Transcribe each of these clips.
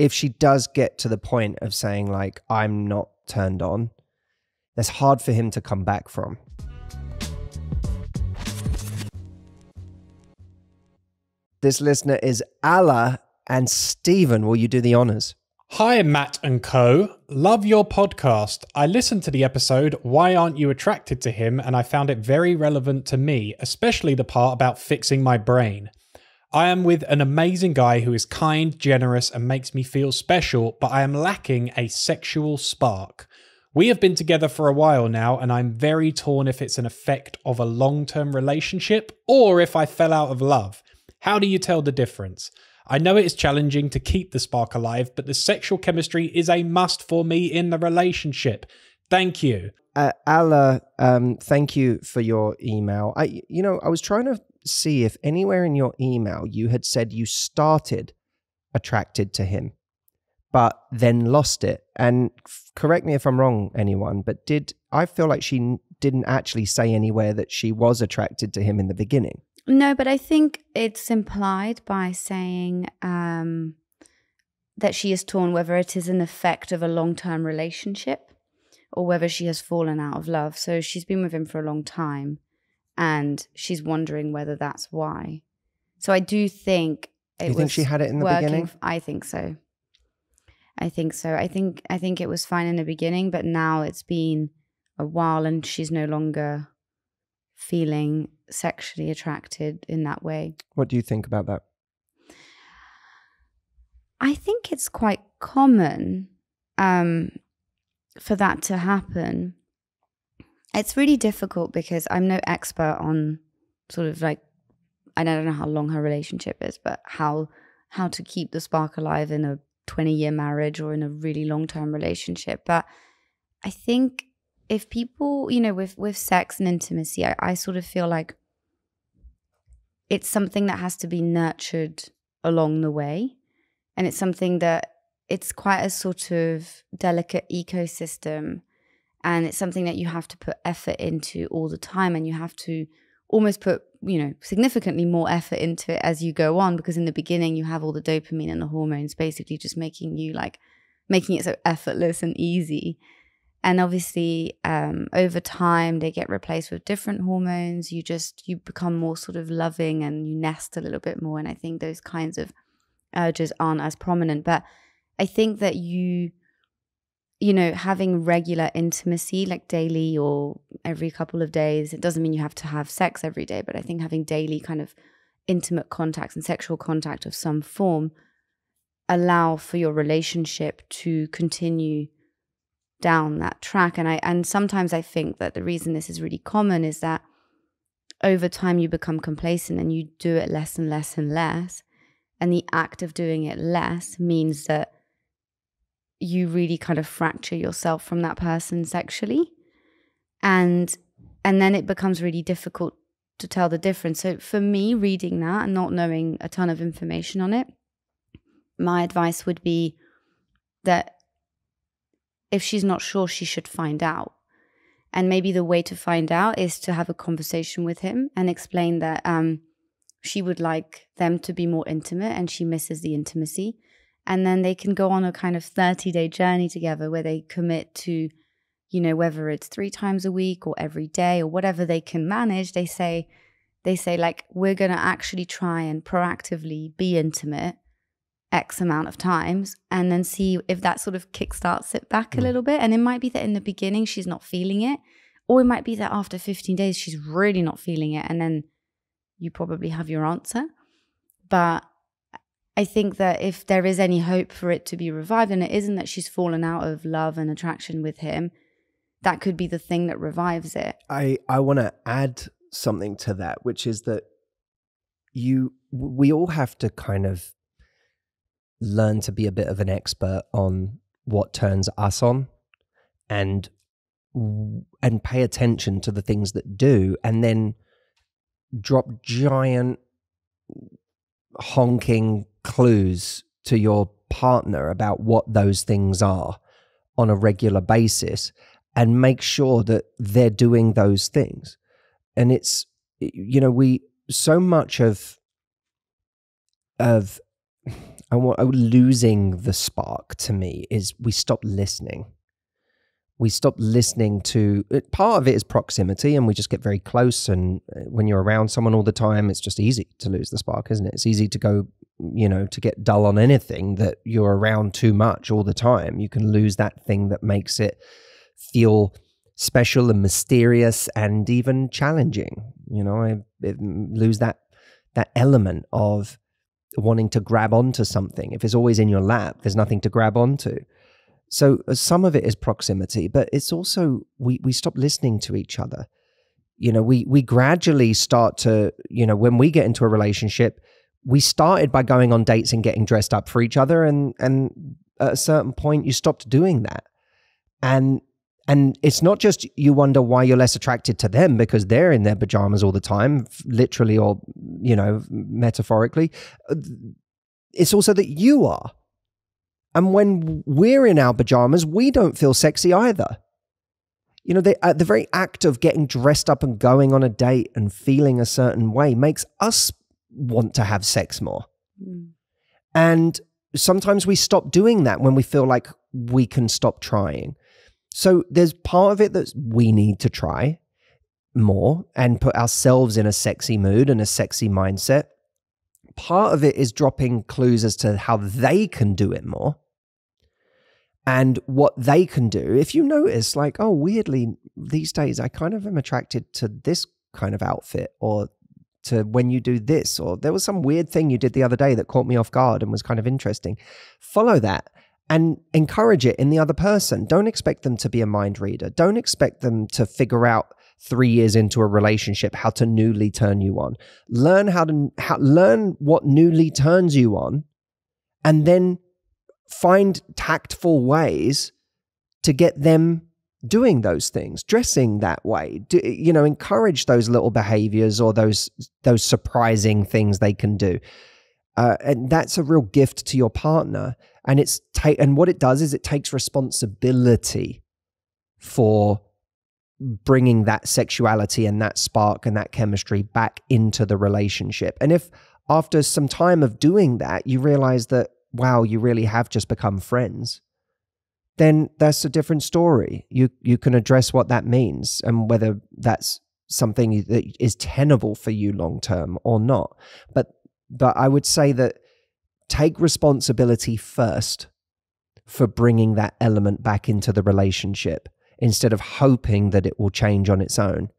if she does get to the point of saying like I'm not turned on, that's hard for him to come back from. This listener is Allah and Stephen. Will you do the honors? Hi, Matt and Co. Love your podcast. I listened to the episode, Why Aren't You Attracted to Him? and I found it very relevant to me, especially the part about fixing my brain. I am with an amazing guy who is kind, generous, and makes me feel special, but I am lacking a sexual spark. We have been together for a while now, and I'm very torn if it's an effect of a long term relationship or if I fell out of love. How do you tell the difference? I know it is challenging to keep the spark alive, but the sexual chemistry is a must for me in the relationship. Thank you. Uh, um, thank you for your email. I, you know, I was trying to see if anywhere in your email you had said you started attracted to him, but then lost it. And correct me if I'm wrong, anyone, but did I feel like she didn't actually say anywhere that she was attracted to him in the beginning? No, but I think it's implied by saying um, that she is torn whether it is an effect of a long term relationship or whether she has fallen out of love. So she's been with him for a long time and she's wondering whether that's why. So I do think it you think she had it in the working. beginning? I think so. I think so. I think I think it was fine in the beginning, but now it's been a while and she's no longer feeling sexually attracted in that way. What do you think about that? I think it's quite common um, for that to happen. It's really difficult because I'm no expert on sort of like I don't know how long her relationship is, but how how to keep the spark alive in a 20 year marriage or in a really long term relationship. But I think if people, you know, with with sex and intimacy, I, I sort of feel like it's something that has to be nurtured along the way and it's something that it's quite a sort of delicate ecosystem and it's something that you have to put effort into all the time and you have to almost put you know significantly more effort into it as you go on because in the beginning you have all the dopamine and the hormones basically just making you like making it so effortless and easy. And obviously um, over time they get replaced with different hormones. You just you become more sort of loving and you nest a little bit more. And i think those kinds of urges aren't as prominent. But i think that you you know having regular intimacy like daily or every couple of days it doesn't mean you have to have sex every day but i think having daily kind of intimate contacts and sexual contact of some form allow for your relationship to continue down that track. And i and sometimes i think that the reason this is really common is that over time you become complacent and you do it less and less and less. And the act of doing it less means that you really kind of fracture yourself from that person sexually. And and then it becomes really difficult to tell the difference. So for me reading that and not knowing a ton of information on it my advice would be that if she's not sure she should find out. And maybe the way to find out is to have a conversation with him and explain that um, she would like them to be more intimate and she misses the intimacy. And then they can go on a kind of 30 day journey together where they commit to, you know, whether it's three times a week or every day or whatever they can manage. They say, they say, like, we're going to actually try and proactively be intimate X amount of times and then see if that sort of kickstarts it back a Mm. little bit. And it might be that in the beginning she's not feeling it, or it might be that after 15 days she's really not feeling it. And then you probably have your answer. But I think that if there is any hope for it to be revived, and it isn't that she's fallen out of love and attraction with him, that could be the thing that revives it. I I want to add something to that, which is that you we all have to kind of learn to be a bit of an expert on what turns us on and and pay attention to the things that do and then drop giant honking clues to your partner about what those things are on a regular basis and make sure that they're doing those things and it's you know we so much of of I want oh, losing the spark to me is we stop listening. We stop listening to part of it is proximity, and we just get very close. And uh, when you're around someone all the time, it's just easy to lose the spark, isn't it? It's easy to go, you know, to get dull on anything that you're around too much all the time. You can lose that thing that makes it feel special and mysterious and even challenging. You know, I lose that that element of wanting to grab onto something. If it's always in your lap, there's nothing to grab onto. So uh, some of it is proximity, but it's also we we stop listening to each other. You know, we we gradually start to, you know, when we get into a relationship, we started by going on dates and getting dressed up for each other and and at a certain point you stopped doing that. And and it's not just you wonder why you're less attracted to them because they're in their pajamas all the time, literally or, you know, metaphorically. It's also that you are. And when we're in our pajamas, we don't feel sexy either. You know, the, uh, the very act of getting dressed up and going on a date and feeling a certain way makes us want to have sex more. Mm. And sometimes we stop doing that when we feel like we can stop trying. So there's part of it that we need to try more and put ourselves in a sexy mood and a sexy mindset. Part of it is dropping clues as to how they can do it more and what they can do. If you notice, like, oh, weirdly, these days I kind of am attracted to this kind of outfit or to when you do this, or there was some weird thing you did the other day that caught me off guard and was kind of interesting. Follow that and encourage it in the other person. Don't expect them to be a mind reader. Don't expect them to figure out three years into a relationship how to newly turn you on. Learn how to how, learn what newly turns you on, and then find tactful ways to get them doing those things dressing that way do, you know encourage those little behaviors or those those surprising things they can do. Uh, and that's a real gift to your partner. And it's ta- and what it does is it takes responsibility for bringing that sexuality and that spark and that chemistry back into the relationship. And if after some time of doing that you realize that wow you really have just become friends then that's a different story you you can address what that means and whether that's something that is tenable for you long term or not but but i would say that take responsibility first for bringing that element back into the relationship instead of hoping that it will change on its own.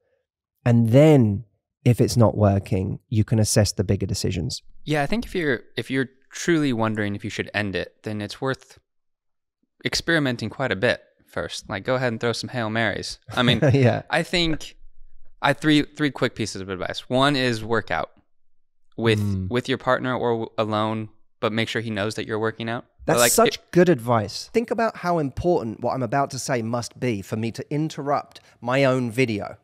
And then if it's not working, you can assess the bigger decisions. Yeah, I think if you're if you're truly wondering if you should end it, then it's worth experimenting quite a bit first. Like go ahead and throw some Hail Marys. I mean, yeah. I think I three three quick pieces of advice. One is workout with mm. with your partner or alone but make sure he knows that you're working out. That's like, such it, good advice. Think about how important what I'm about to say must be for me to interrupt my own video.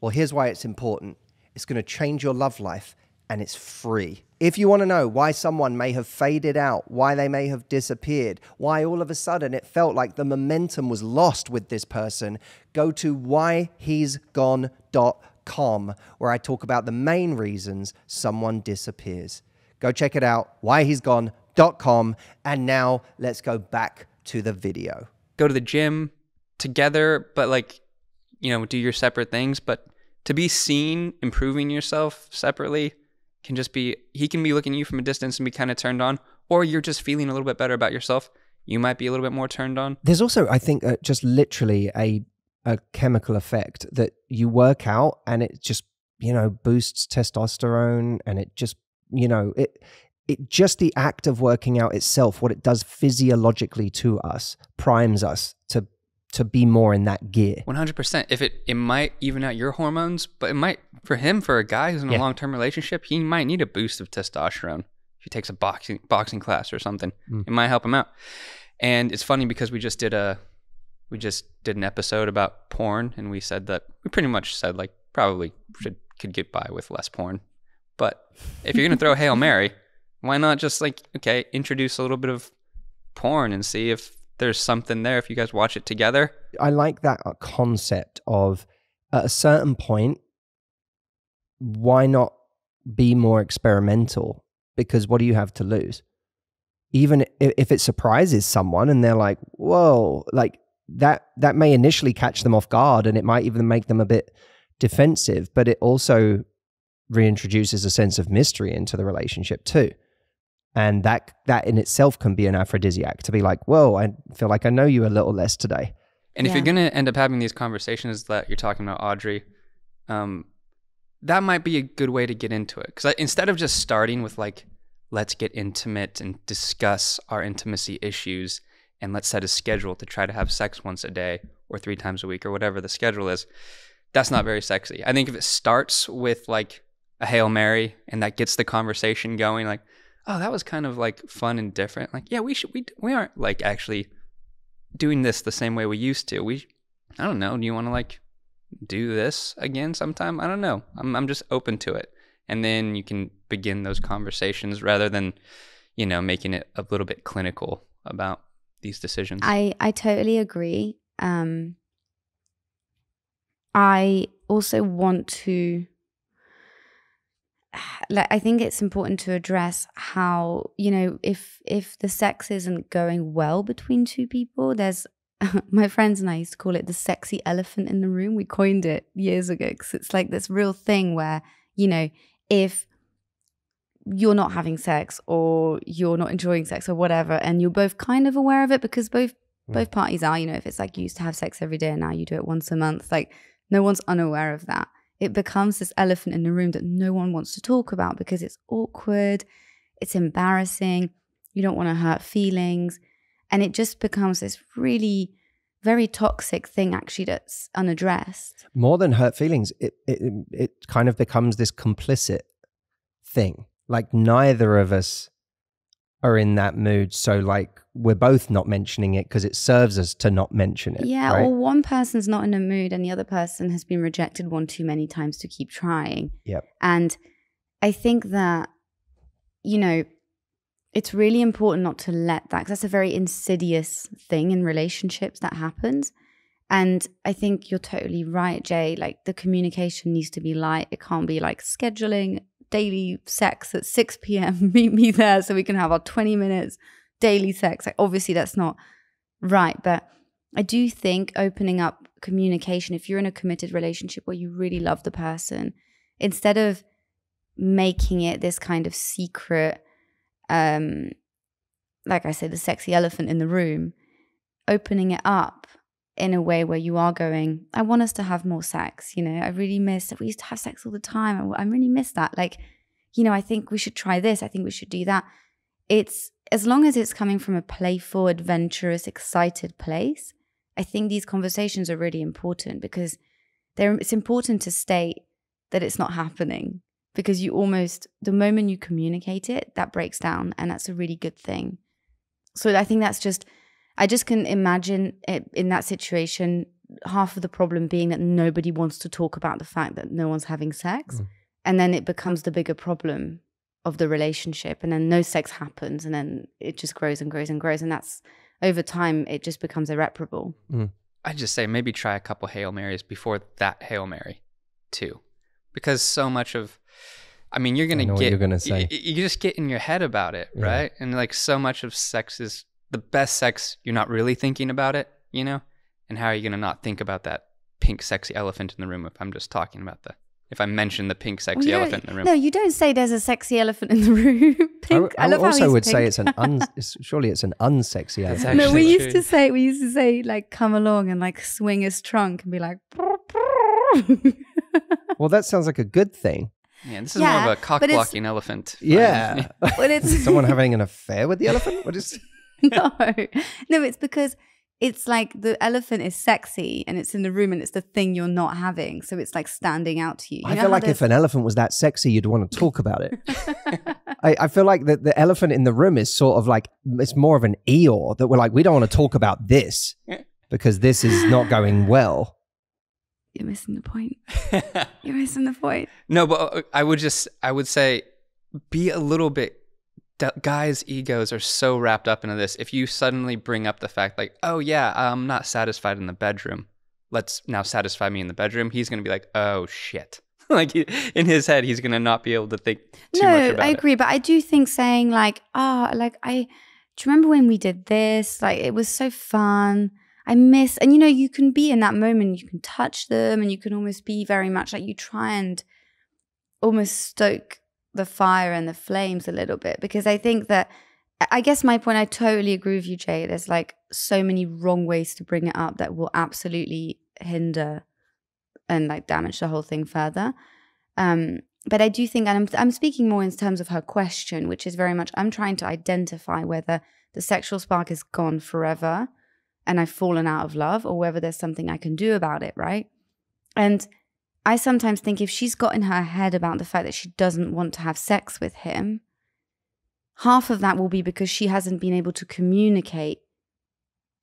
Well, here's why it's important it's going to change your love life and it's free. If you want to know why someone may have faded out, why they may have disappeared, why all of a sudden it felt like the momentum was lost with this person, go to whyhe'sgone.com where I talk about the main reasons someone disappears. Go check it out, whyhe'sgone.com. And now let's go back to the video. Go to the gym together, but like, you know, do your separate things. But to be seen improving yourself separately can just be, he can be looking at you from a distance and be kind of turned on, or you're just feeling a little bit better about yourself. You might be a little bit more turned on. There's also, I think, uh, just literally a a chemical effect that you work out and it just you know boosts testosterone and it just you know it it just the act of working out itself what it does physiologically to us primes us to to be more in that gear. 100% if it it might even out your hormones but it might for him for a guy who's in a yeah. long-term relationship he might need a boost of testosterone. If he takes a boxing boxing class or something mm. it might help him out. And it's funny because we just did a we just did an episode about porn and we said that we pretty much said like probably should could get by with less porn. But if you're going to throw Hail Mary, why not just like, okay, introduce a little bit of porn and see if there's something there if you guys watch it together? I like that concept of at a certain point, why not be more experimental? Because what do you have to lose? even if, it surprises someone and they're like, whoa, like that, that may initially catch them off guard and it might even make them a bit defensive, but it also reintroduces a sense of mystery into the relationship too. And that that in itself can be an aphrodisiac to be like, whoa, I feel like I know you a little less today. And if Yeah. you're gonna end up having these conversations that you're talking about, Audrey, um, that might be a good way to get into it. Because instead of just starting with like, let's get intimate and discuss our intimacy issues, and let's set a schedule to try to have sex once a day or three times a week or whatever the schedule is, that's not very sexy. I think if it starts with like a hail mary and that gets the conversation going, like, oh, that was kind of like fun and different. Like, yeah, we should we we aren't like actually doing this the same way we used to. We, I don't know. Do you want to like do this again sometime? I don't know. I'm I'm just open to it, and then you can begin those conversations rather than, you know, making it a little bit clinical about these decisions. I I totally agree. Um, I also want to. Like, I think it's important to address how you know if if the sex isn't going well between two people. There's my friends and I used to call it the sexy elephant in the room. We coined it years ago because it's like this real thing where you know if you're not having sex or you're not enjoying sex or whatever and you're both kind of aware of it because both Mm. both parties are you know if it's like you used to have sex every day and now you do it once a month like no one's unaware of that it becomes this elephant in the room that no one wants to talk about because it's awkward it's embarrassing you don't want to hurt feelings and it just becomes this really very toxic thing actually that's unaddressed More than hurt feelings, it, it, it kind of becomes this complicit thing. Like neither of us are in that mood. So like we're both not mentioning it because it serves us to not mention it. Yeah, right? or one person's not in a mood and the other person has been rejected one too many times to keep trying. Yep. And I think that, you know, it's really important not to let that, because that's a very insidious thing in relationships that happens. And I think you're totally right, Jay. Like the communication needs to be light. It can't be like scheduling daily sex at 6 p.m. Meet me there so we can have our 20 minutes daily sex. Like obviously that's not right. But I do think opening up communication, if you're in a committed relationship where you really love the person, instead of making it this kind of secret, um, like I said, the sexy elephant in the room, opening it up in a way where you are going, I want us to have more sex. You know, I really miss, we used to have sex all the time. I, I really miss that. Like, you know, I think we should try this. I think we should do that. It's as long as it's coming from a playful, adventurous, excited place, I think these conversations are really important because they're, it's important to state that it's not happening because you almost, the moment you communicate it, that breaks down. And that's a really good thing. So I think that's just, I just can imagine it in that situation, half of the problem being that nobody wants to talk about the fact that no one's having sex. Mm. And then it becomes the bigger problem of the relationship. And then no sex happens. And then it just grows and grows and grows. And that's over time, it just becomes irreparable. I just say maybe try a couple Hail Marys before that Hail Mary, too. Because so much of, I mean, you're gonna know get, you're gonna say. y- y- you just get in your head about it, Yeah. right? And like so much of sex is the best sex, you're not really thinking about it, you know? And how are you going to not think about that pink sexy elephant in the room if I'm just talking about the, if I mention the pink sexy you don't- elephant in the room? No, you don't say there's a sexy elephant in the room. I, pink. I, I love also he's would say it's an un, it's, surely it's an unsexy That's elephant. no, we actually used to say we used to say like come along and like swing his trunk and be like. Well, that sounds like a good thing. Yeah, this is Yeah, more of a cock but blocking elephant. Yeah. But it's Someone having an affair with the elephant? What is? no, no. It's because it's like the elephant is sexy and it's in the room and it's the thing you're not having, so it's like standing out to you. You I feel like if an elephant was that sexy, you'd want to talk about it. I, I feel like the, the elephant in the room is sort of like it's more of an Eeyore that we're like we don't want to talk about this because this is not going well. you're missing the point. You're missing the point. No, but uh, I would just I would say be a little bit d- guys' egos are so wrapped up into this. If you suddenly bring up the fact like, "Oh yeah, I'm not satisfied in the bedroom. Let's now satisfy me in the bedroom." He's going to be like, "Oh shit." like in his head he's going to not be able to think too no, much about I it. agree, but I do think saying like, ah, like I, do you remember when we did this? Like, it was so fun. I miss, and you know, you can be in that moment, you can touch them, and you can almost be very much like you try and almost stoke the fire and the flames a little bit. Because I think that, I guess my point, I totally agree with you, Jay. There's like so many wrong ways to bring it up that will absolutely hinder and like damage the whole thing further. Um, but I do think, and I'm, I'm speaking more in terms of her question, which is very much I'm trying to identify whether the sexual spark is gone forever and I've fallen out of love or whether there's something I can do about it, right? And I sometimes think if she's got in her head about the fact that she doesn't want to have sex with him, half of that will be because she hasn't been able to communicate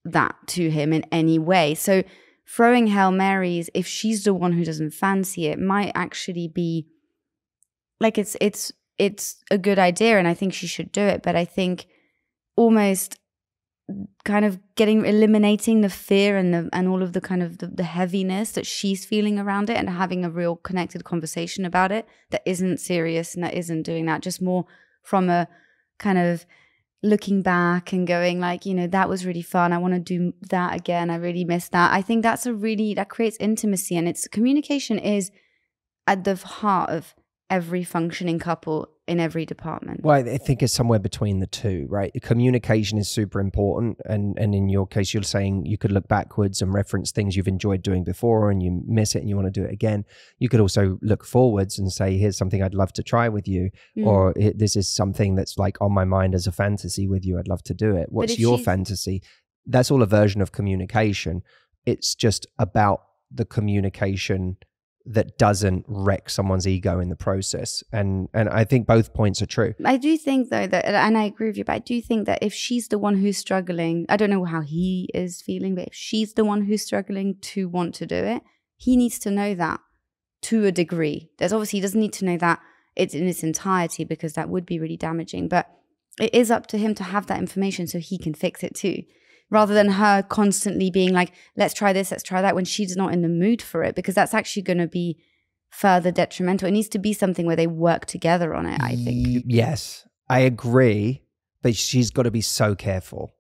that to him in any way. So throwing Hail Marys, if she's the one who doesn't fancy it, might actually be like it's it's it's a good idea and I think she should do it, but I think almost kind of getting eliminating the fear and the and all of the kind of the, the, heaviness that she's feeling around it and having a real connected conversation about it that isn't serious and that isn't doing that just more from a kind of looking back and going like you know that was really fun. I want to do that again. I really miss that. I think that's a really that creates intimacy and it's communication is at the heart of every functioning couple in every department. Well, I think it's somewhere between the two, right? Communication is super important, and and in your case, you're saying you could look backwards and reference things you've enjoyed doing before, and you miss it and you want to do it again. You could also look forwards and say, "Here's something I'd love to try with you," mm. or "This is something that's like on my mind as a fantasy with you. I'd love to do it." What's your fantasy? That's all a version of communication. It's just about the communication that doesn't wreck someone's ego in the process. And and I think both points are true. I do think though that and I agree with you, but I do think that if she's the one who's struggling, I don't know how he is feeling, but if she's the one who's struggling to want to do it, he needs to know that to a degree. There's obviously he doesn't need to know that it's in its entirety because that would be really damaging. But it is up to him to have that information so he can fix it too rather than her constantly being like, let's try this, let's try that when she's not in the mood for it, because that's actually going to be further detrimental. It needs to be something where they work together on it, I think. Yes, I agree. But she's got to be so careful.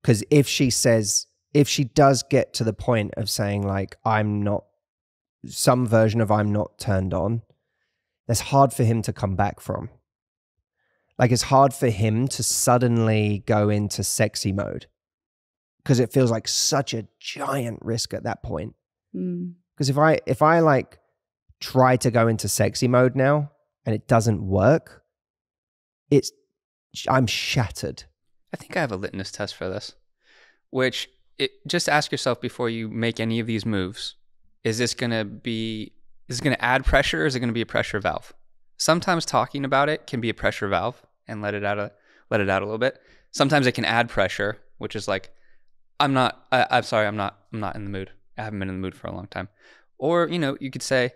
Because if she says, if she does get to the point of saying, like, I'm not, some version of I'm not turned on, that's hard for him to come back from. Like, it's hard for him to suddenly go into sexy mode because it feels like such a giant risk at that point. Because mm. if I if I like try to go into sexy mode now and it doesn't work, it's I'm shattered. I think I have a litmus test for this, which it, just ask yourself before you make any of these moves: Is this gonna be is this gonna add pressure, or is it gonna be a pressure valve? Sometimes talking about it can be a pressure valve and let it out a let it out a little bit. Sometimes it can add pressure, which is like I'm not. I, I'm sorry. I'm not. I'm not in the mood. I haven't been in the mood for a long time. Or you know, you could say,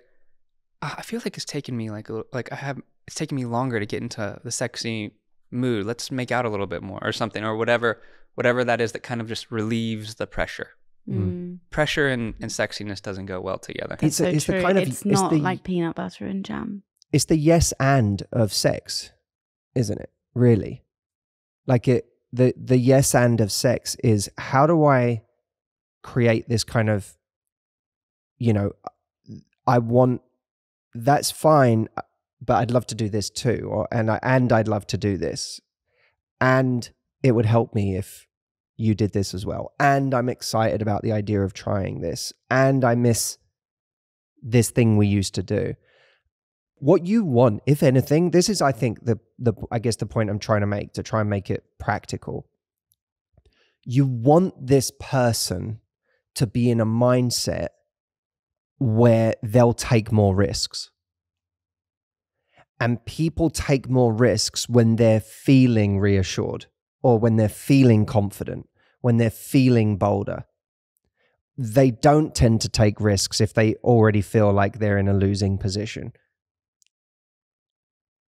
ah, I feel like it's taken me like a, like I have. It's taking me longer to get into the sexy mood. Let's make out a little bit more, or something, or whatever. Whatever that is that kind of just relieves the pressure. Mm. Pressure and, and sexiness doesn't go well together. It's, so it's the kind of it's not the, like peanut butter and jam. It's the yes and of sex, isn't it? Really, like it the the yes and of sex is how do I create this kind of you know I want that's fine uh, but I'd love to do this too or and I and I'd love to do this. And it would help me if you did this as well. And I'm excited about the idea of trying this. And I miss this thing we used to do what you want, if anything, this is, I think, the the I guess the point I'm trying to make to try and make it practical. You want this person to be in a mindset where they'll take more risks. And people take more risks when they're feeling reassured or when they're feeling confident, when they're feeling bolder. They don't tend to take risks if they already feel like they're in a losing position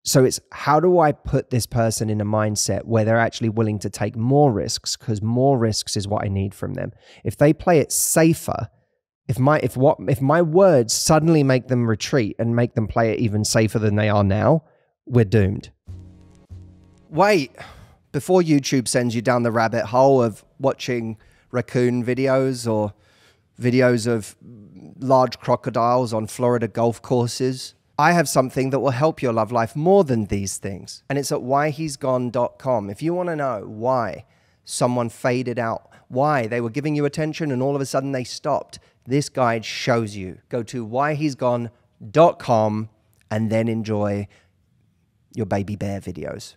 so it's how do I put this person in a mindset where they're actually willing to take more risks because more risks is what I need from them. If they play it safer, if my if what if my words suddenly make them retreat and make them play it even safer than they are now, we're doomed. Wait, before YouTube sends you down the rabbit hole of watching raccoon videos or videos of large crocodiles on Florida golf courses, I have something that will help your love life more than these things. And it's at whyhe'sgone.com. If you want to know why someone faded out, why they were giving you attention and all of a sudden they stopped, this guide shows you. Go to whyhe'sgone.com and then enjoy your baby bear videos.